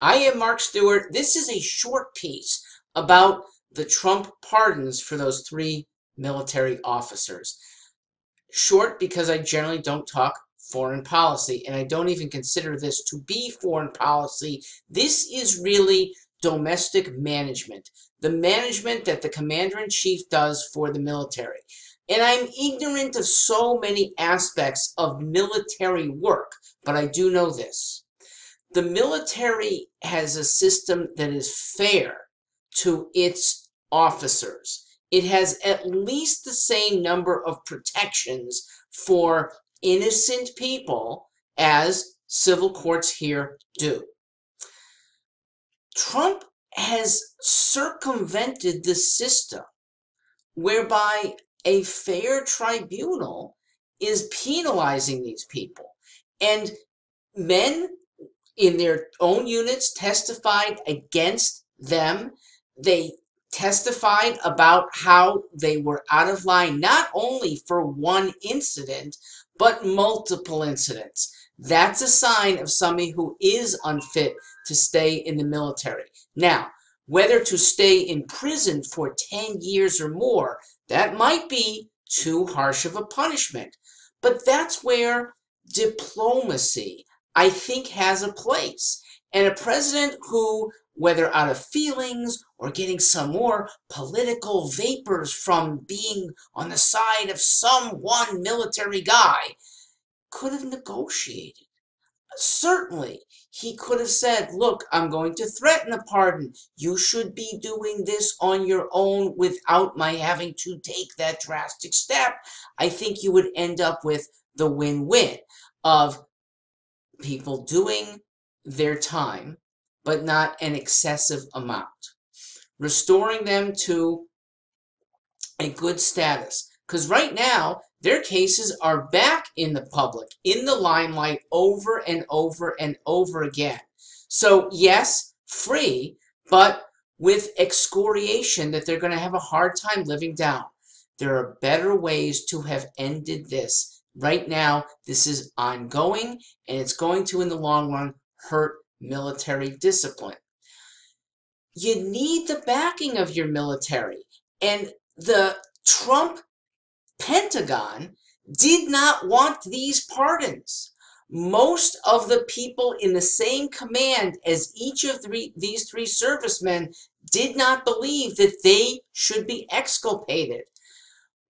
I am Mark Stewart. This is a short piece about the Trump pardons for those three military officers. Short because I generally don't talk foreign policy, and I don't even consider this to be foreign policy. This is really domestic management, the management that the commander in chief does for the military. And I'm ignorant of so many aspects of military work, but I do know this. The military has a system that is fair to its officers. It has at least the same number of protections for innocent people as civil courts here do. Trump has circumvented the system whereby a fair tribunal is penalizing these people. And men in their own units testified against them. They testified about how they were out of line, not only for one incident, but multiple incidents. That's a sign of somebody who is unfit to stay in the military. Now, whether to stay in prison for 10 years or more, that might be too harsh of a punishment. But that's where diplomacy, I think, has a place. And a president who, whether out of feelings or getting some more political vapors from being on the side of some one military guy, could have negotiated. Certainly, he could have said, Look, I'm going to threaten a pardon. You should be doing this on your own without my having to take that drastic step. I think you would end up with the win win of people doing their time, but not an excessive amount. Restoring them to a good status. Because right now, their cases are back in the public, in the limelight over and over and over again. So, yes, free, but with excoriation that they're going to have a hard time living down. There are better ways to have ended this. Right now, this is ongoing, and it's going to, in the long run, hurt military discipline. You need the backing of your military. And the Trump Pentagon did not want these pardons. Most of the people in the same command as each of three, these three servicemen did not believe that they should be exculpated.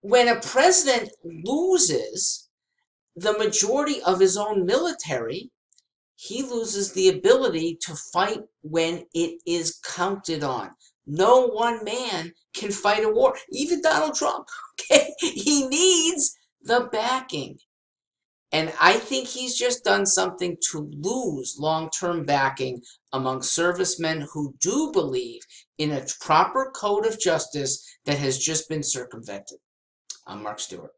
When a president loses the majority of his own military, he loses the ability to fight when it is counted on. No one man can fight a war, even Donald Trump. Okay, he needs the backing. And I think he's just done something to lose long term backing among servicemen who do believe in a proper code of justice that has just been circumvented. I'm Mark Stewart.